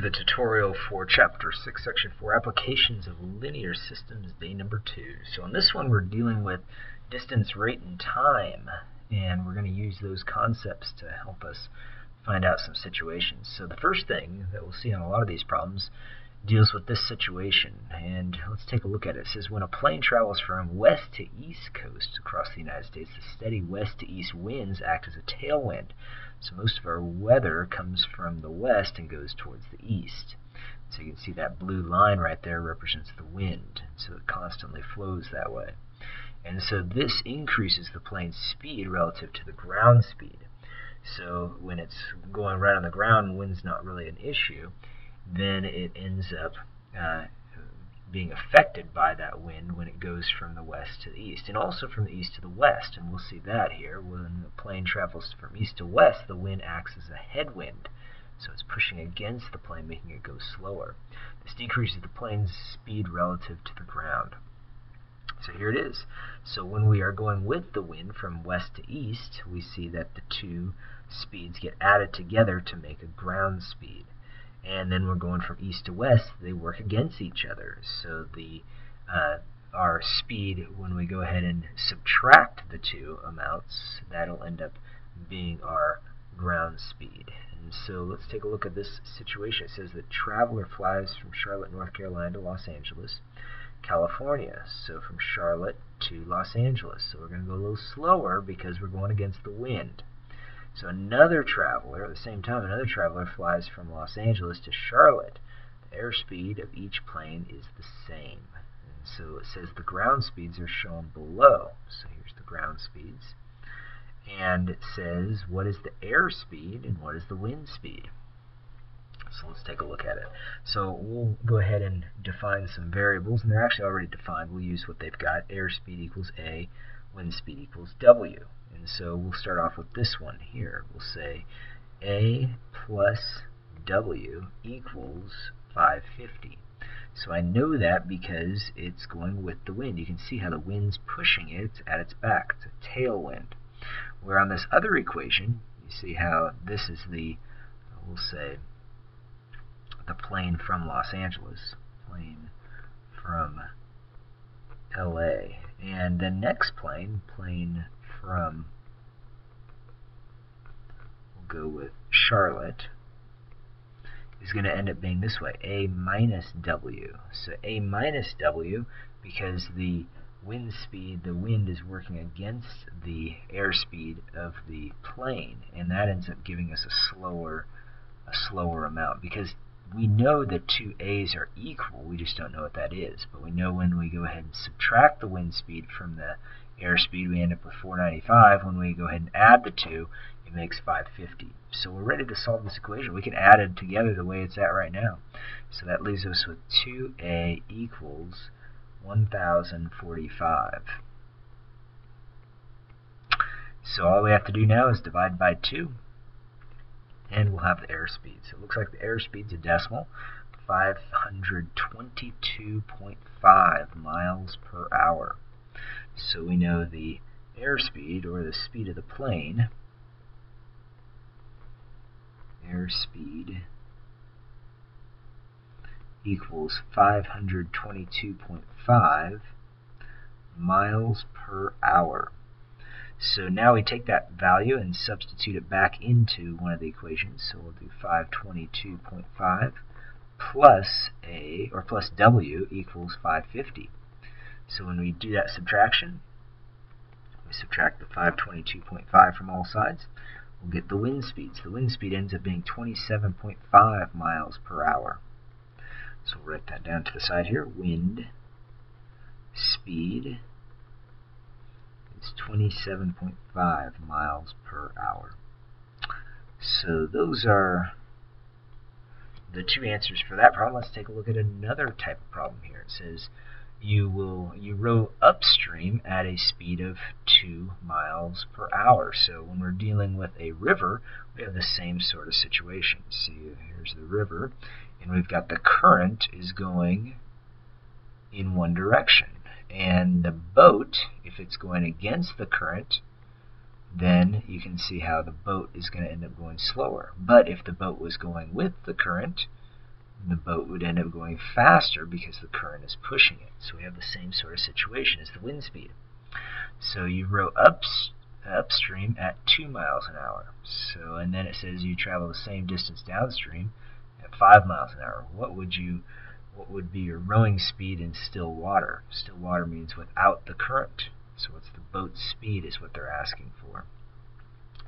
the tutorial for Chapter 6, Section 4, Applications of Linear Systems, day number 2. So in this one we're dealing with distance, rate, and time, and we're going to use those concepts to help us find out some situations. So the first thing that we'll see on a lot of these problems deals with this situation, and let's take a look at it. It says when a plane travels from west to east coast across the United States, the steady west to east winds act as a tailwind. So most of our weather comes from the west and goes towards the east. So you can see that blue line right there represents the wind, so it constantly flows that way. And so this increases the plane's speed relative to the ground speed. So when it's going right on the ground, wind's not really an issue then it ends up uh, being affected by that wind when it goes from the west to the east, and also from the east to the west. And we'll see that here. When the plane travels from east to west, the wind acts as a headwind. So it's pushing against the plane, making it go slower. This decreases the plane's speed relative to the ground. So here it is. So when we are going with the wind from west to east, we see that the two speeds get added together to make a ground speed and then we're going from east to west, they work against each other. So the uh, our speed, when we go ahead and subtract the two amounts, that'll end up being our ground speed. And so let's take a look at this situation. It says that traveler flies from Charlotte, North Carolina to Los Angeles, California. So from Charlotte to Los Angeles. So we're going to go a little slower because we're going against the wind. So another traveler, at the same time, another traveler flies from Los Angeles to Charlotte. The airspeed of each plane is the same. And so it says the ground speeds are shown below. So here's the ground speeds. And it says what is the airspeed and what is the wind speed. So let's take a look at it. So we'll go ahead and define some variables, and they're actually already defined. We'll use what they've got. Airspeed equals A, wind speed equals W. And so we'll start off with this one here. We'll say A plus W equals 550. So I know that because it's going with the wind. You can see how the wind's pushing it at its back. It's a tailwind. Where on this other equation, you see how this is the, we'll say, the plane from Los Angeles. Plane from LA. And the next plane, plane from, we'll go with Charlotte, is going to end up being this way, A minus W. So A minus W, because the wind speed, the wind is working against the airspeed of the plane, and that ends up giving us a slower, a slower amount, because we know that two A's are equal, we just don't know what that is. But we know when we go ahead and subtract the wind speed from the airspeed, we end up with 495. When we go ahead and add the two, it makes 550. So we're ready to solve this equation. We can add it together the way it's at right now. So that leaves us with 2A equals 1045. So all we have to do now is divide by 2 and we'll have the airspeed. So it looks like the airspeed's a decimal, 522.5 miles per hour. So we know the airspeed, or the speed of the plane, airspeed equals 522.5 miles per hour. So now we take that value and substitute it back into one of the equations. So we'll do 522.5 plus A, or plus W equals 550. So when we do that subtraction, we subtract the 522.5 from all sides, we'll get the wind speeds. The wind speed ends up being 27.5 miles per hour. So we'll write that down to the side here. Wind speed is 27.5 miles per hour. So those are the two answers for that problem. Let's take a look at another type of problem here. It says you will you row upstream at a speed of 2 miles per hour. So when we're dealing with a river, we have the same sort of situation. See, here's the river, and we've got the current is going in one direction. And the boat, if it's going against the current, then you can see how the boat is going to end up going slower. But if the boat was going with the current, the boat would end up going faster because the current is pushing it. So we have the same sort of situation as the wind speed. So you row up, upstream at 2 miles an hour. So and then it says you travel the same distance downstream at 5 miles an hour. What would you what would be your rowing speed in still water? Still water means without the current. So what's the boat speed is what they're asking for.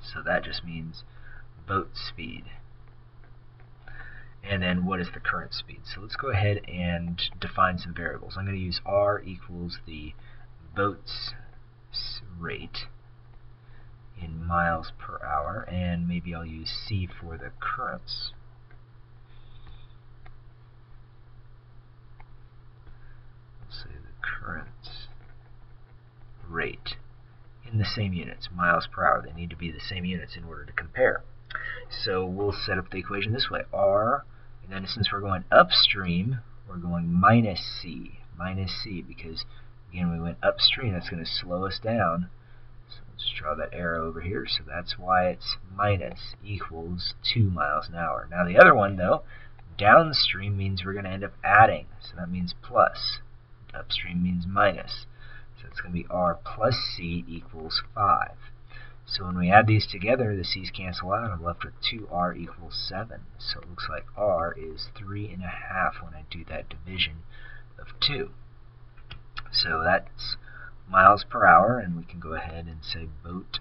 So that just means boat speed. And then what is the current speed? So let's go ahead and define some variables. I'm going to use R equals the boat's rate in miles per hour, and maybe I'll use C for the currents. Say the current rate in the same units, miles per hour. They need to be the same units in order to compare. So we'll set up the equation this way. R, and then since we're going upstream, we're going minus C. Minus C because, again, we went upstream. That's going to slow us down. So let's draw that arrow over here. So that's why it's minus equals 2 miles an hour. Now the other one, though, downstream means we're going to end up adding. So that means plus. Upstream means minus. So it's going to be R plus C equals 5. So when we add these together, the c's cancel out. And I'm left with 2r equals 7. So it looks like r is 3.5 when I do that division of 2. So that's miles per hour, and we can go ahead and say boat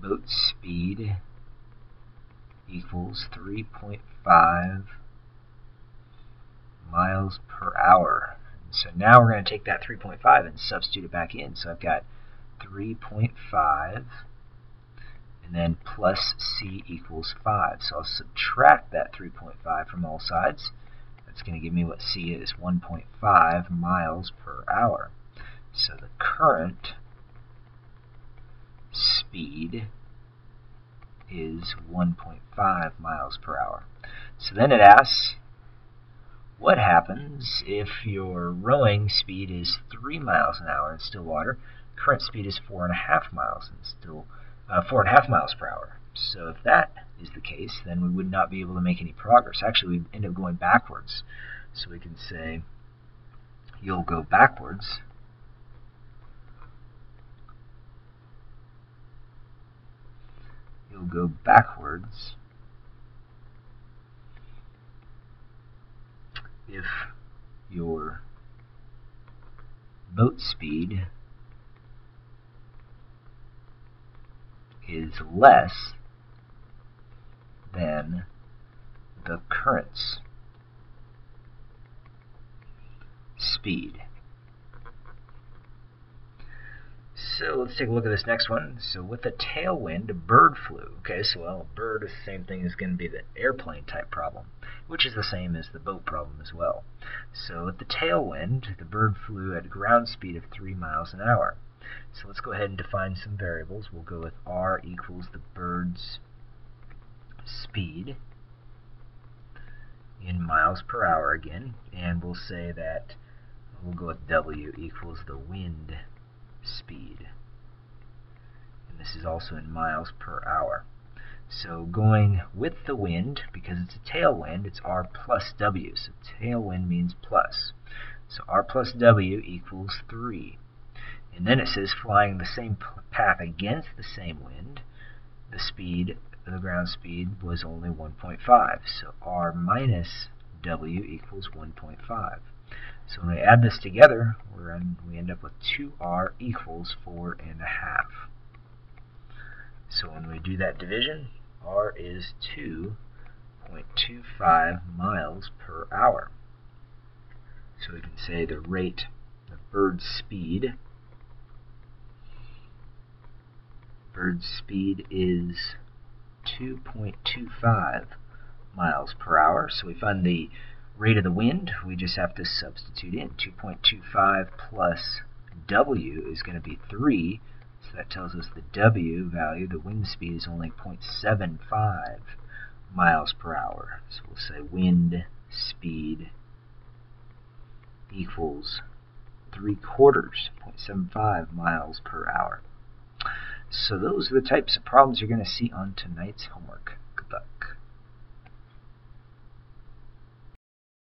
boat speed equals 3.5 miles per hour. So now we're going to take that 3.5 and substitute it back in. So I've got 3.5 and then plus c equals 5. So I'll subtract that 3.5 from all sides. That's going to give me what c is, 1.5 miles per hour. So the current speed is 1.5 miles per hour. So then it asks, what happens if your rowing speed is 3 miles an hour in still water current speed is four and a half miles and still uh, four and a half miles per hour. So if that is the case, then we would not be able to make any progress. Actually, we'd end up going backwards. So we can say you'll go backwards. You'll go backwards if your boat speed is less than the current's speed. So let's take a look at this next one. So with a tailwind, a bird flew. Okay, so well, bird is the same thing as going to be the airplane type problem, which is the same as the boat problem as well. So with the tailwind, the bird flew at ground speed of 3 miles an hour. So let's go ahead and define some variables. We'll go with r equals the bird's speed in miles per hour again, and we'll say that we'll go with w equals the wind speed. And this is also in miles per hour. So going with the wind, because it's a tailwind, it's r plus w. So tailwind means plus. So r plus w equals 3. And then it says flying the same path against the same wind, the speed, the ground speed was only 1.5. So r minus w equals 1.5. So when we add this together, in, we end up with 2r equals 4 and a half. So when we do that division, r is 2.25 miles per hour. So we can say the rate, the bird's speed bird's speed is 2.25 miles per hour. So we find the rate of the wind. We just have to substitute in 2.25 plus W is going to be 3. So that tells us the W value, the wind speed, is only 0.75 miles per hour. So we'll say wind speed equals 3 quarters, 0.75 miles per hour. So those are the types of problems you're going to see on tonight's homework.